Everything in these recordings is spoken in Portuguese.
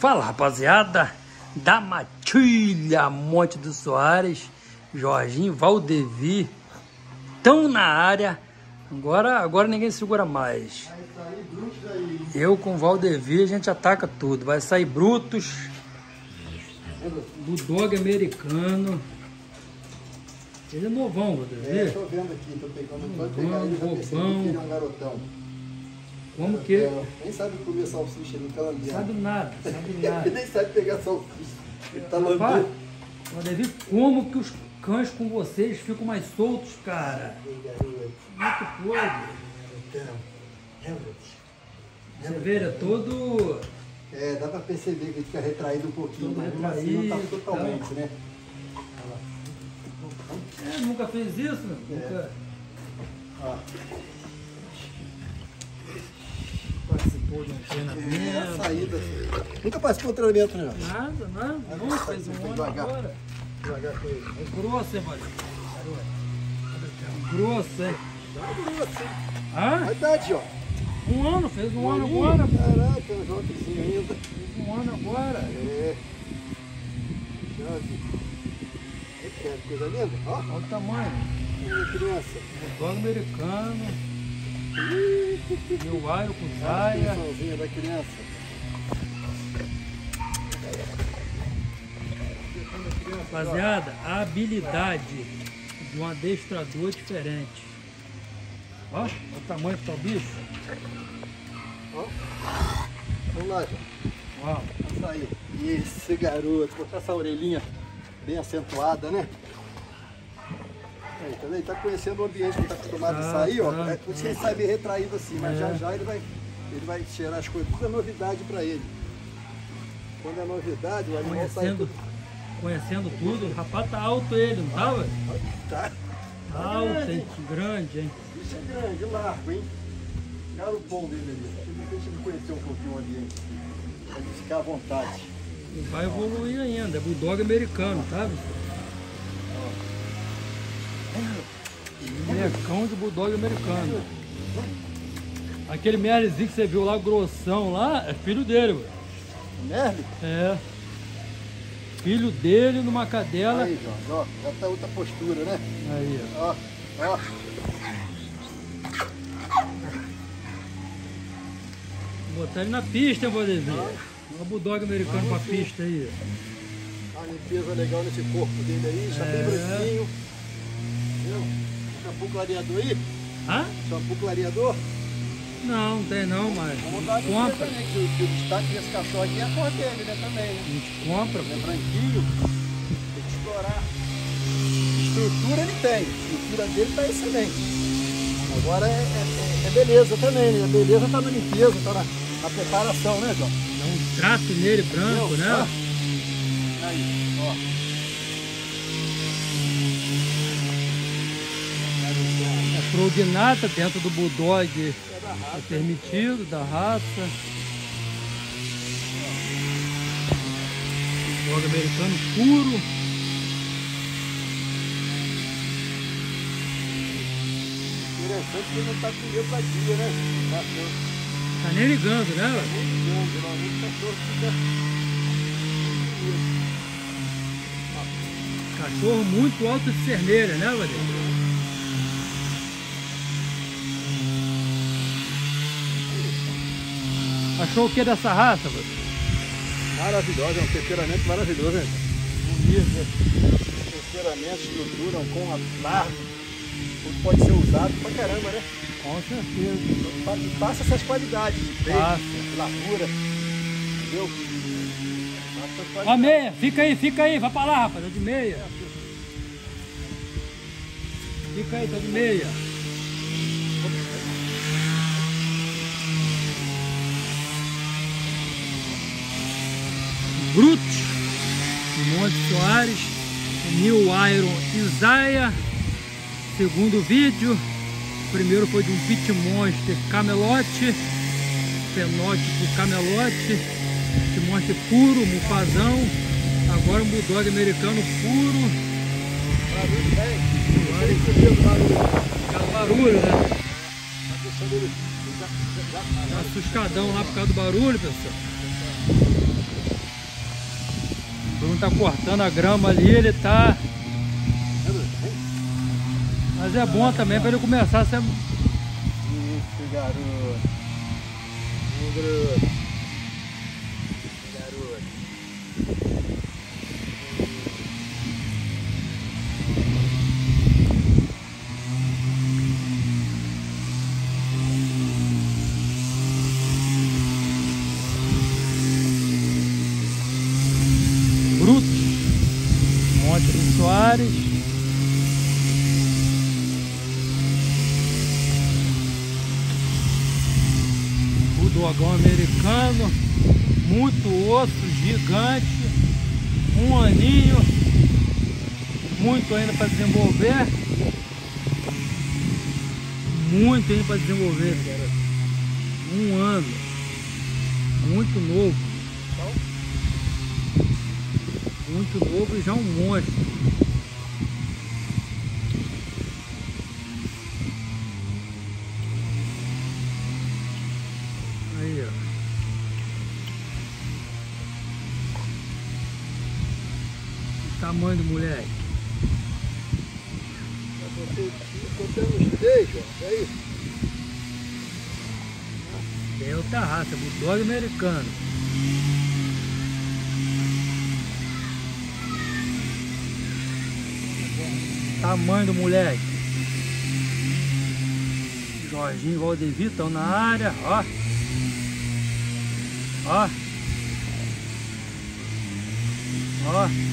Fala rapaziada da Matilha Monte dos Soares, Jorginho, Valdevi, estão na área. Agora, agora ninguém segura mais. Eu com Valdevi a gente ataca tudo. Vai sair Brutos, Bulldog americano. Ele é novão, Valdevi. É, tô vendo aqui, tô pegando, tô pegando, ele já bobão. que ele é um garotão. Como que? Garotão. Nem sabe comer salsicha no calambiano. Sabe nada, sabe Ele nada. nem sabe pegar salsicha. Ele tá lambendo. Valdevi, como que os cães com vocês ficam mais soltos, cara? Como é que pode? garotão. Realmente. Você vê, ele é todo. É, dá pra perceber que ele fica retraído um pouquinho, Todo mas assim não tá totalmente, né? É, nunca fez isso? É. Nunca participou de um é treinamento. saída. Nunca participou do treinamento, né? Nada, nada. Não fez um ano agora. Devagar com ele. É grosso, hein, Valdevi? Grosso, hein? Dá uma dura assim. Hã? A idade, ó. Um ano, fez um ano Boninho, agora. Caraca, um jovenzinho ainda. Fez um ano agora. É. Jovem. Aí, cara, coisa linda. Ó, Olha o tamanho. minha criança. Bulldog americano. Meu aro com saia. da criança. Rapaziada, a habilidade de um adestrador diferente. Ó, olha o tamanho que tá bicho. Ó. Vamos lá, João. Ó, Isso aí. Esse garoto, com essa orelhinha bem acentuada, né? Tá? Ele tá conhecendo o ambiente que ele tá acostumado a Tá, sair, ó. tá. É por isso que ele sai meio retraído assim, mas É. já já ele vai, ele vai cheirar as coisas. Tudo é novidade pra ele. Quando é novidade, o animal sai conhecendo, tudo. conhecendo tudo. O rapaz tá alto ele, não tava? Tá. Alto, hein? Grande, hein? Bicho é grande, largo, hein? Cara o pão dele ali. Deixa ele conhecer um pouquinho o ambiente. Pra ele ficar à vontade. Vai evoluir ainda. É bulldog americano, tá? É cão de bulldog americano. Aquele merlezinho que você viu lá, grossão lá, é filho dele, mano. Merle? É. Filho dele numa cadela. Aí, Jorge, ó. Já tá outra postura, né? Aí, ó. Ó, ó. Vou botar ele na pista, hein, Valdevir? Olha o bulldog americano pra pista aí. Uma limpeza legal nesse corpo dele aí, já É. bem branquinho. Viu? Shampoo clareador aí? Hã? Shampoo clareador? Não, não tem não, mas Vamos dar a gente compra. né? Que, o- que o destaque desse cachorro aqui é a cor dele, né? Também, né? A gente compra. Ele é branquinho, tem que explorar. Estrutura ele tem, a estrutura dele tá excelente. Agora é, é- é beleza também, né? A beleza tá na limpeza, tá na, na preparação, né, João? Dá um trato nele branco, Viu? né? Ó. Aí, ó. Prognata dentro do bulldog É da raça. permitido, da raça. Bulldog americano puro. Interessante que ele não tá com medo da guia, né? Tá nem ligando, né? Tá nem ligando, geralmente o cachorro fica. Cachorro muito alto de cerneira, né, Valério? Achou o que dessa raça, Valério? Maravilhosa, é um temperamento maravilhoso, né? Bonito, né? Temperamento, estrutura, um com largo. Tudo pode ser usado pra caramba, né? Com certeza. Pa- passa essas qualidades de peito, Passa. largura. Entendeu? Ó, meia, fica aí, fica aí, vai pra lá, rapaz, tá de meia. Fica aí, tá de meia. Brutos, Monte Soares, New Iron Isaiah. Segundo vídeo, o primeiro foi de um Pit Monster Camelote, fenótipo Camelote, Pit Monster puro, mufazão. Agora um Bulldog americano puro, Barulho, dedo barulho. barulho, né? Tá assustadão lá por causa do barulho, pessoal. Bruno tá cortando a grama ali, ele tá... Mas é bom também para ele começar a ser... Isso, garoto. Garoto. O dogão americano, muito osso, gigante, um aninho, muito ainda para desenvolver, muito ainda para desenvolver, cara. Um ano, muito novo. muito novo e já um monstro. Tamanho do moleque. Contando os três, ó. É isso. É outra raça, bulldog americano. Tamanho do moleque. Jorginho e estão na área, ó. Ó. Ó.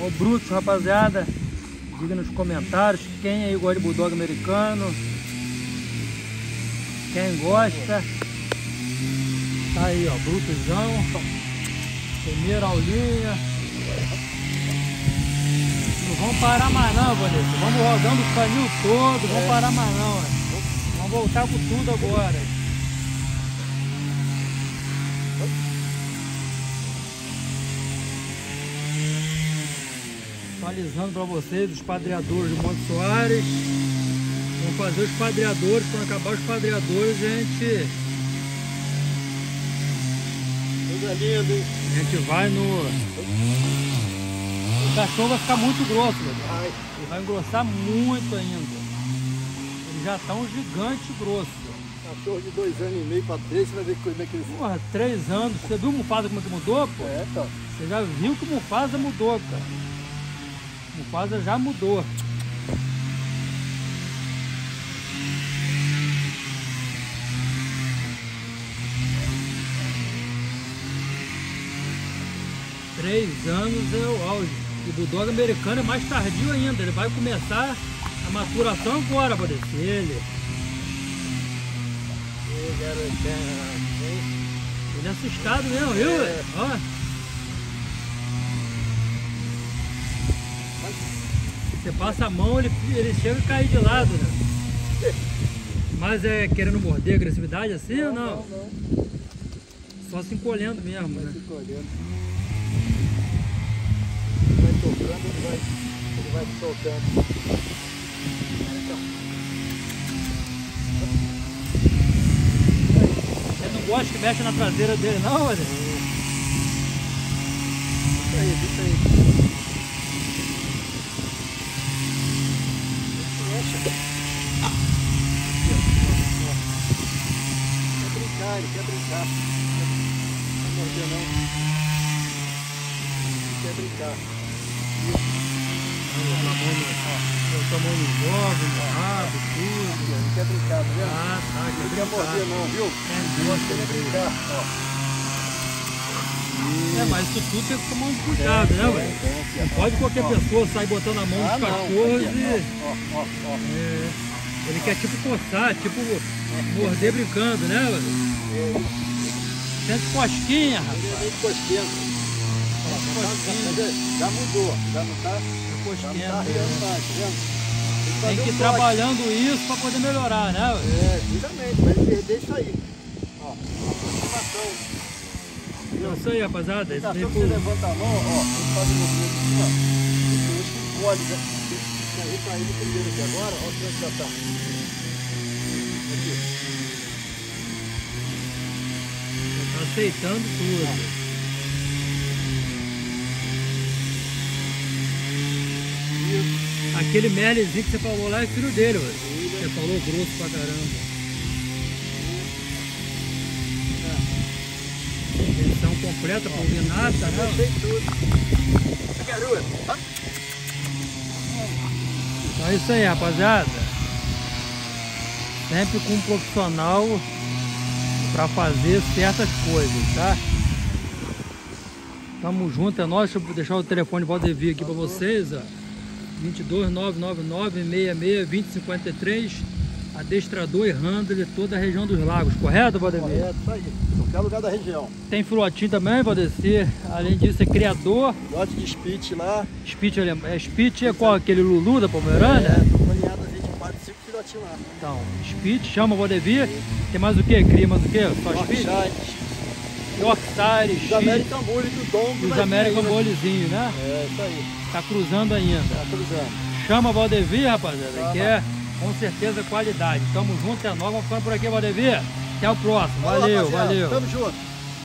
Ó o Bruto, rapaziada. Diga nos comentários quem aí gosta de Bulldog americano. Quem gosta. Tá aí, ó, Brutozão. Primeira aulinha. Não vamos parar mais não, Vanessa. Vamos rodando o caminho todo, vamos é. parar mais não. Vamos voltar com tudo agora. Atualizando para vocês os padreadores do Monte Soares. Vamos fazer os padreadores, quando acabar os padreadores a gente... Coisa linda, hein? A gente vai no cachorro vai ficar muito grosso, Vai. Ele vai engrossar muito ainda. Eles já tá gigante grosso. Cachorro de dois anos e meio para três, você vai ver como é que eles Porra, três anos. Você viu o Mufasa como é que mudou, pô? É, tá. Você já viu que o Mufasa mudou, cara. O Mufasa já mudou. Três anos é o auge. O Bulldog americano é mais tardio ainda, ele vai começar a maturação agora para descer ele. Ele é assustado mesmo, viu? É. Ó. Você passa a mão, ele, ele chega a cair de lado, né? Mas é querendo morder agressividade assim não, ou não? Não, não. Só se encolhendo mesmo, Só né? Se encolhendo tocando, ele vai, ele vai soltando. Você não gosta que mexa na traseira dele não, olha? Isso aí, isso aí. Quer brincar. Não não. Quer brincar. Eu tomando jovem, rabo, tudo. Não quer brincar, tá vendo? Ah, tá, quer não quer morder não, viu? É, Gosta de brincar, ó. É, mas isso tudo tem que tomar um cuidado, né, velho? Não pode qualquer ó. pessoa sair botando a mão nos ah, cachorros e... Ó, ó, ó. É, ele quer tipo coçar, tipo morder brincando, né, velho? Sente cosquinha, rapaz. Ele é cosquinha. Já mudou, já não está já não tá riando mais, tá vendo? Tem que ir trabalhando isso para poder melhorar, né? É, justamente, para ele perder isso aí. Ó, aproximação. Então, isso aí, rapaziada. Esse daí você levanta a mão, ó, ele faz o movimento assim, ó. Esse encolhe, né? Aí tá indo primeiro aqui agora, ó, como é que já tá. Aceitando tudo. Aquele Merlezinho que você falou lá é filho dele. Você falou grosso pra caramba. Edição completa, combinada, né? Fechei tudo. É isso aí, rapaziada. Sempre com um profissional para fazer certas coisas, tá? Tamo junto, é nóis. Deixa eu deixar o telefone de Valdevia aqui para vocês, ó. 22 999 66 2053 adestrador e handler toda a região dos lagos, correto, Valdemir? Correto, isso aí. Qualquer lugar da região. Tem filhotinho também, Valdecir. Além disso, é criador. Lote de Spitz lá. Spitz é, Spitz é qual? Aquele Lulu da Pomerânia? É, gente 4, 5 filhotinhos lá. Então, Spitz, chama Valdevir. Tem mais o que? Cria mais o que? Só Spitz? Yorkshire, Os American Bully do Dom. Os American? Bullyzinho, né? É, isso aí. Tá cruzando ainda. Tá cruzando. Chama Valdevir, rapaziada, Chama. que é com certeza qualidade. Tamo junto, é nóis. Vamos ficando por aqui, Valdevir. Até o próximo. Valeu, valeu. Tamo junto.